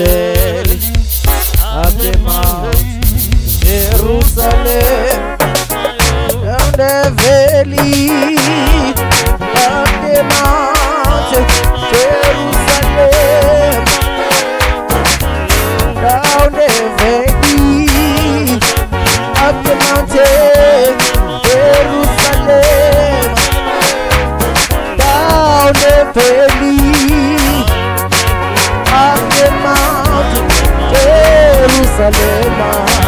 Down Jerusalem,